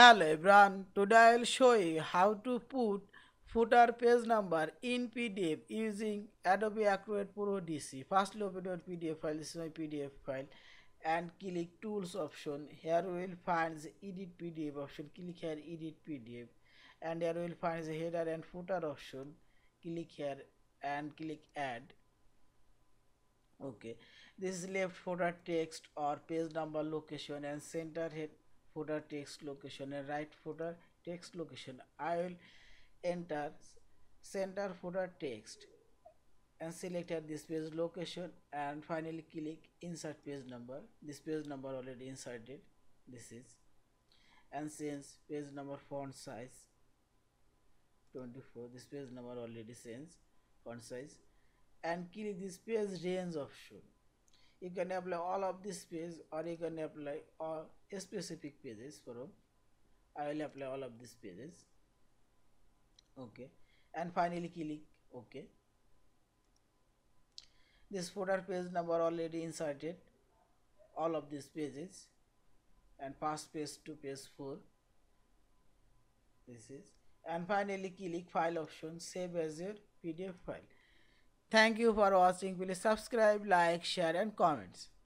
Hello everyone, today I will show you how to put footer page number in PDF using Adobe Acrobat Pro DC. First open your PDF file, this is my PDF file and click tools option. Here we will find the edit PDF option, click here edit PDF and here we will find the header and footer option. Click here and click add. Okay, this is left footer text or page number location and center head footer text location and right footer text location. I will enter center footer text and select at this page location and finally click insert page number. This page number already inserted. This is and change page number font size 24 this page number already changed font size and click this page range option you can apply all of this page or you can apply all specific pages from. I will apply all of these pages. Okay. And finally click. Ok this footer page number already inserted all of these pages. And pass page to page 4 this is. And finally click file option save as your pdf file Thank you for watching. Please subscribe, like, share and comments.